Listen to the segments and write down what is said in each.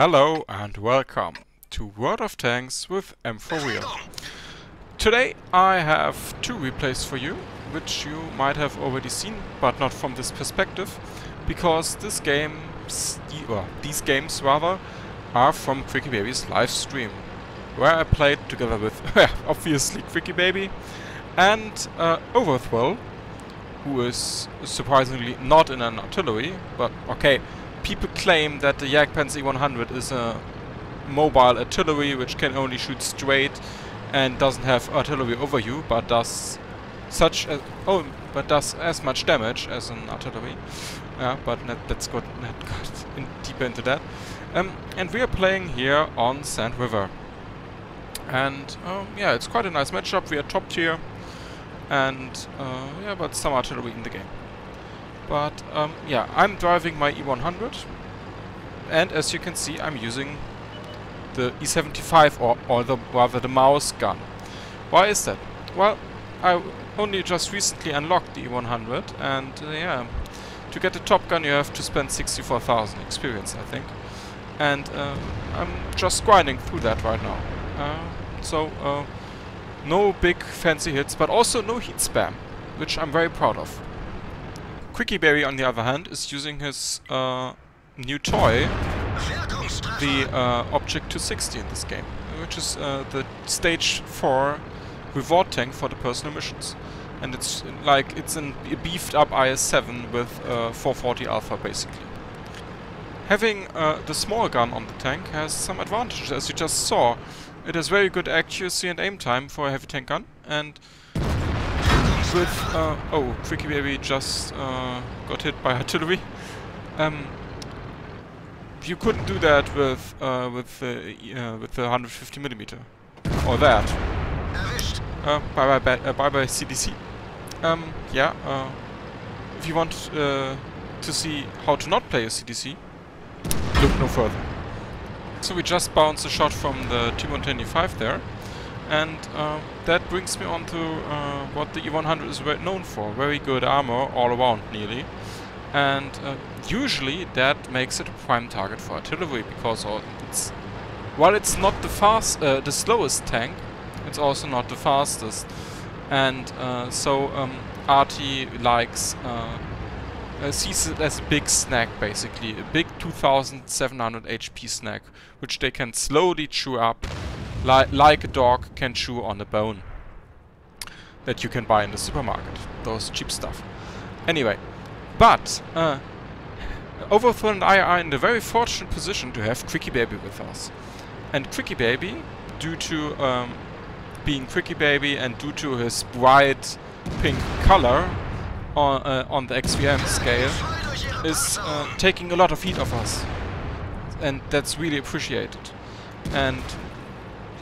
Hello and welcome to World of Tanks with M4Real. Today I have two replays for you, which you might have already seen, but not from this perspective, because this game, or these games rather, are from Quickybaby's live stream, where I played together with, obviously, Quickybaby and uh, Overthrow, who is surprisingly not in an artillery, but okay, people claim that the Jagdpanzer E100 is a mobile artillery which can only shoot straight and doesn't have artillery over you, but does such as oh, but does as much damage as an artillery. Yeah, but not, let's go not in deeper into that. Um, and we are playing here on Sand River. And um, yeah, it's quite a nice matchup. We are top tier, and uh, yeah, but some artillery in the game. But um, yeah, I'm driving my E100 and as you can see I'm using the E75 or, or the, rather the mouse gun. Why is that? Well, I only just recently unlocked the E100 and uh, yeah, to get the top gun you have to spend 64,000 experience I think. And uh, I'm just grinding through that right now. Uh, so, uh, no big fancy hits, but also no heat spam, which I'm very proud of. Quickie on the other hand, is using his uh, new toy, the uh, Object 260 in this game, which is uh, the stage 4 reward tank for the personal missions. And it's like, it's a beefed up IS-7 with uh, 440 Alpha, basically. Having uh, the small gun on the tank has some advantages, as you just saw. It has very good accuracy and aim time for a heavy tank gun, and with... Uh, oh, Quickybaby just uh, got hit by artillery. Um, you couldn't do that with uh, with the uh, with the 150 millimeter or that. Uh, bye bye uh, bye bye CDC. Um, yeah. Uh, if you want uh, to see how to not play a CDC, look no further. So we just bounced a shot from the T125 there. And uh, that brings me on to uh, what the E100 is known for. Very good armor all around, nearly. And uh, usually that makes it a prime target for artillery, because it's... While it's not the fast, uh, the slowest tank, it's also not the fastest. And uh, so um, arty likes... Uh, sees it as a big snack, basically. A big 2700 HP snack, which they can slowly chew up li like a dog can chew on a bone that you can buy in the supermarket. Those cheap stuff. Anyway, but uh, Overthrow and I are in the very fortunate position to have Quickybaby with us. And Quickybaby, due to um, being Quickybaby and due to his bright pink color on, uh, on the XVM scale, is uh, taking a lot of heat off us. And that's really appreciated. And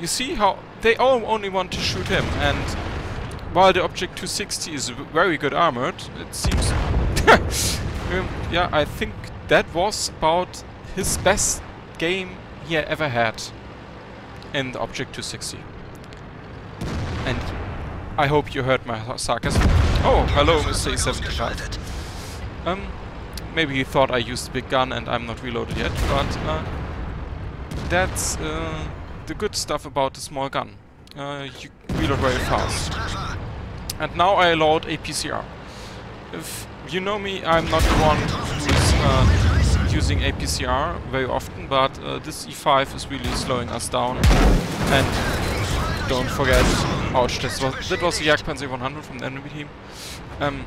you see how they all only want to shoot him, and while the Object 260 is very good armored, it seems... um, yeah, I think that was about his best game he ever had in the Object 260. And I hope you heard my sarcasm. Oh, hello, Mr. E75. Um, maybe he thought I used a big gun and I'm not reloaded yet, but uh, that's... Uh, the good stuff about the small gun. Uh, you reload very fast. And now I load APCR. If you know me, I'm not the one who's uh, using APCR very often, but uh, this E5 is really slowing us down. And don't forget, ouch, that was, that was the Jagdpanzer 100 from the enemy team. Um,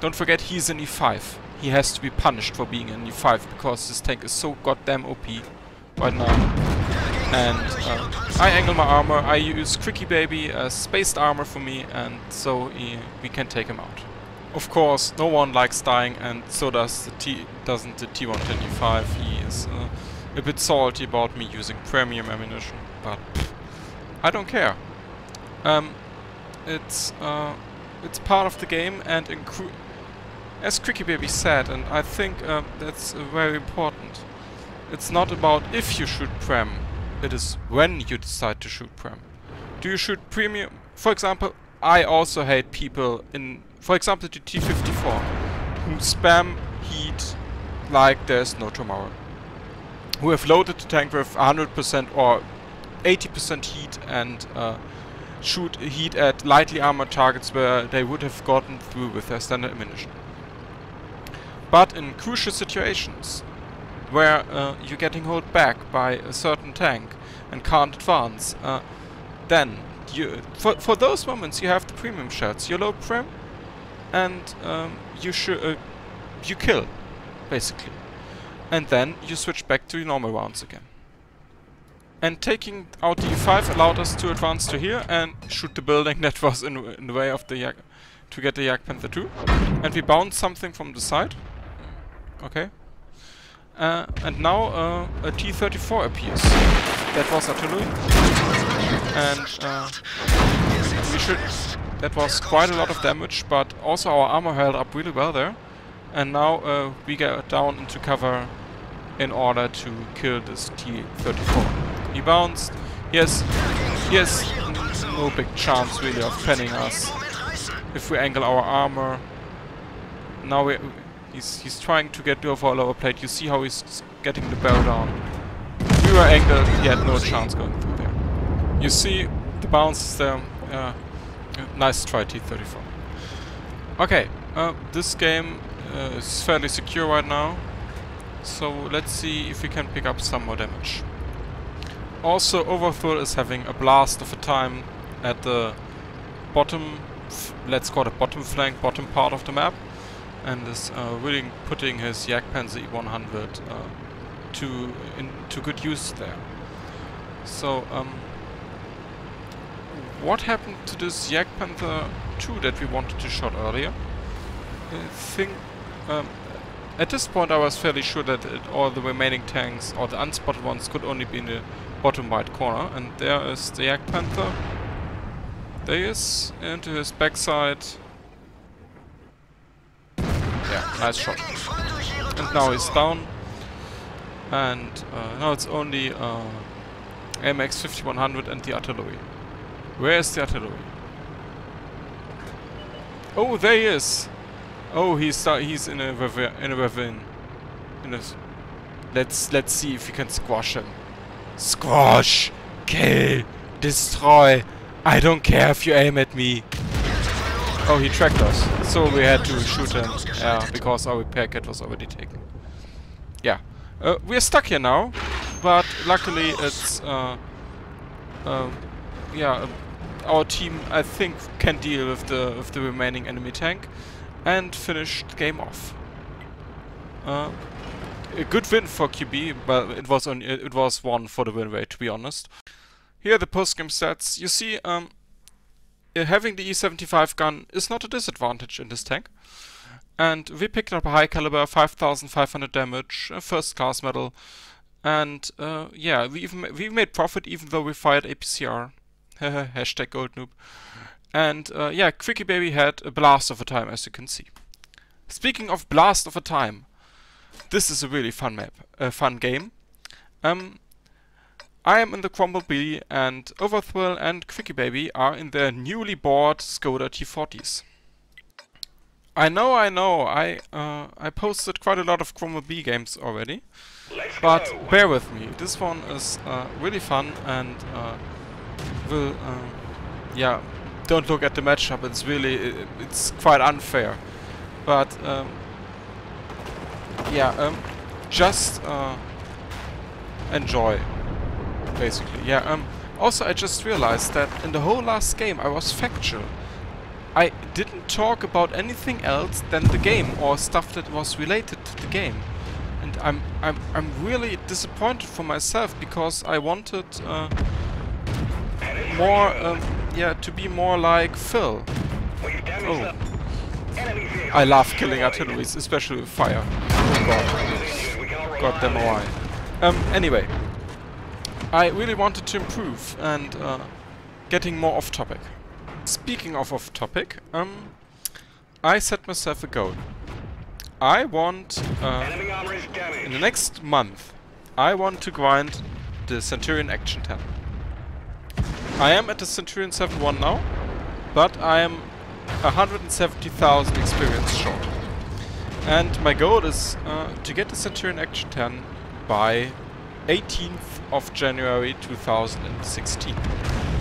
don't forget, he's an E5. He has to be punished for being an E5 because this tank is so goddamn OP right now. And uh, I angle my armor, I use Quickybaby as spaced armor for me, and so he, we can take him out. Of course, no one likes dying, and so does the T doesn't the T125. He is uh, a bit salty about me using premium ammunition, but I don't care. Um, it's uh, it's part of the game, and as Quickybaby said, and I think um, that's very important. It's not about if you shoot prem, it is when you decide to shoot Prem. Do you shoot premium? For example, I also hate people in, for example, the T-54, who spam heat like there's no tomorrow. who have loaded the tank with 100% or 80% heat and uh, shoot heat at lightly armored targets where they would have gotten through with their standard ammunition. But in crucial situations, where uh, you're getting held back by a certain tank and can't advance, uh, then you for for those moments you have the premium shots. You load prim, and um, you uh, you kill, basically, and then you switch back to your normal rounds again. And taking out the E5 allowed us to advance to here and shoot the building that was in, in the way of the Yak to get the Jagdpanther 2. And we bounced something from the side. Okay. Uh, and now uh, a T-34 appears. That was artillery. And uh, we should... That was quite a lot of damage, but also our armor held up really well there. And now uh, we get down into cover in order to kill this T-34. He bounced. Yes, yes, no big chance really of penning us if we angle our armor. Now we, he's he's trying to get over our lower plate. You see how he's getting the barrel down. We were angled, he had no chance going through there. You see the bounce is there. Uh, nice try, T-34. Okay, uh, this game uh, is fairly secure right now. So let's see if we can pick up some more damage. Also, Overthrow is having a blast of a time at the bottom, let's call it bottom flank, bottom part of the map, and is uh, really putting his Jagdpanzer E100 uh, to into good use there. So, um, what happened to this Jagdpanther 2 that we wanted to shot earlier? I think um, at this point I was fairly sure that it, all the remaining tanks, or the unspotted ones, could only be in the bottom right corner. And there is the Jagdpanther. There he is, into his backside. Yeah, nice shot. And now he's down. And uh, now it's only uh, AMX 50 100 and the artillery. Where is the artillery? Oh, there he is! Oh, he's uh, he's in a in a ravine. In let's let's see if we can squash him. Squash! Kill! Destroy! I don't care if you aim at me! Oh, he tracked us. So we had to shoot him. Yeah, because our repair kit was already taken. Yeah. Uh, we're stuck here now. But luckily it's... Uh, uh, yeah, our team, I think, can deal with the, with the remaining enemy tank. And finish game off. Uh, a good win for QB, but it was on it was one for the win rate, to be honest. Here are the post-game stats. You see, um, having the E75 gun is not a disadvantage in this tank. And we picked up a high caliber, 5500 damage, a first class medal, and uh, yeah, we even we made profit even though we fired APCR. Hashtag gold noob. And uh, yeah, Quickybaby had a blast of a time, as you can see. Speaking of blast of a time, this is a really fun map, a fun game. Um, I am in the Cromwell and Overthrill and Quickybaby are in their newly bought Skoda T40s. I know, I know, I uh, I posted quite a lot of B games already, Let's but go. bear with me. This one is uh, really fun and uh, will, uh, yeah, don't look at the matchup. It's really, it, it's quite unfair, but um, yeah, um, just uh, enjoy, basically. Yeah, um, also I just realized that in the whole last game I was factual. I didn't talk about anything else than the game or stuff that was related to the game. And I'm I'm I'm really disappointed for myself because I wanted uh, more um, yeah to be more like Phil. Oh. I love killing artilleries, especially with fire. Oh god. God damn why. Um, anyway. I really wanted to improve and uh, getting more off topic. Speaking of off topic, um, I set myself a goal. I want, uh, in the next month, I want to grind the Centurion Action 10. I am at the Centurion 7-1 now, but I am 170,000 experience short. And my goal is uh, to get the Centurion Action 10 by 18th of January 2016.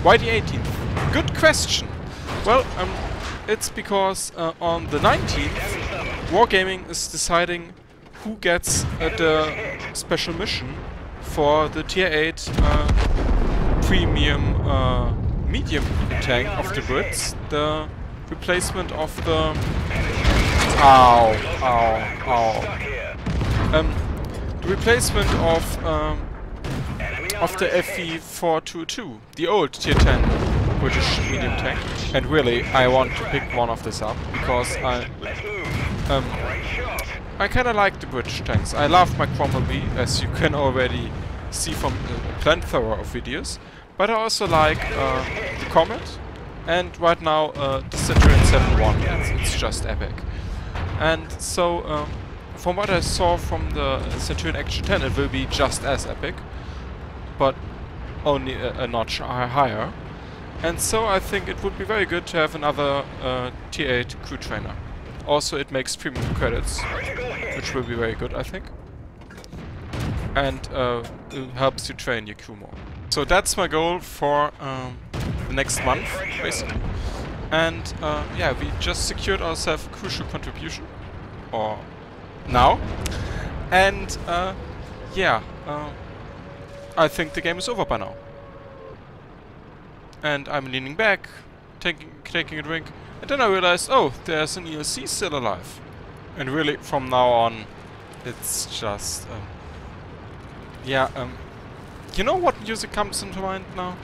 Why the 18th? Good question. Well, um, it's because uh, on the 19th, Wargaming is deciding who gets uh, the special mission for the tier 8 uh, premium uh, medium tank of the Brits, the replacement of the... Ow, ow, ow. Um, the replacement of um, of the FV4202, the old tier 10 British medium tank. And really, I want to pick one of this up because I um, I kinda like the British tanks. I love my Cromwell-B, as you can already see from a plethora of videos. But I also like uh, the Comet, and right now uh, the Centurion 7-1. It's, it's, just epic. And so, um, from what I saw from the Centurion Action 10, it will be just as epic, but only a, a notch higher. And so I think it would be very good to have another uh, T8 crew trainer. Also, it makes premium credits, which will be very good, I think. And uh, it helps you train your crew more. So that's my goal for um, the next month, basically. And uh, yeah, we just secured ourselves a crucial contribution. Or now. And uh, yeah, uh, I think the game is over by now. And I'm leaning back, taking taking a drink, and then I realized, oh, there's an ELC still alive. And really, from now on, it's just... Um, yeah, um... You know what music comes into mind now?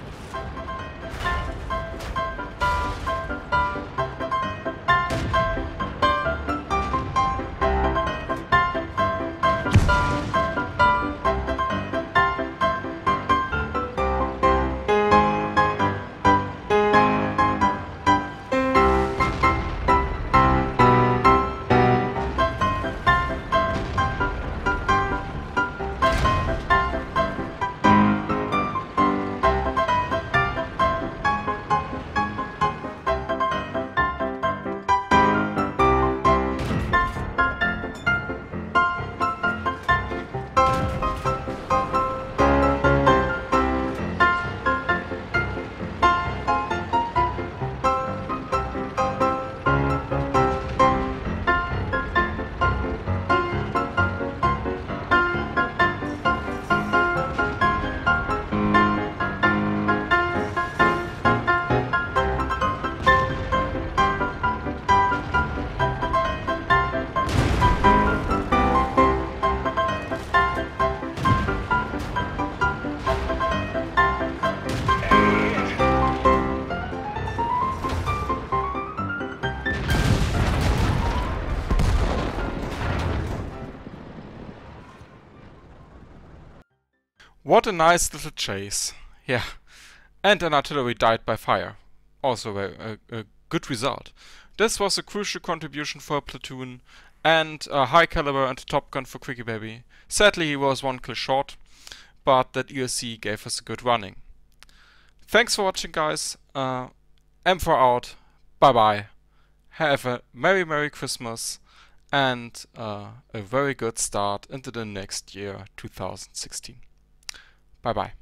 What a nice little chase. Yeah. And an artillery died by fire. Also a, a, a, good result. This was a crucial contribution for a platoon and a high caliber and a top gun for Quickybaby. Sadly he was one kill short, but that ELC gave us a good running. Thanks for watching guys. Uh, M4 out. Bye bye. Have a Merry Merry Christmas and uh, a very good start into the next year 2016. Bye bye.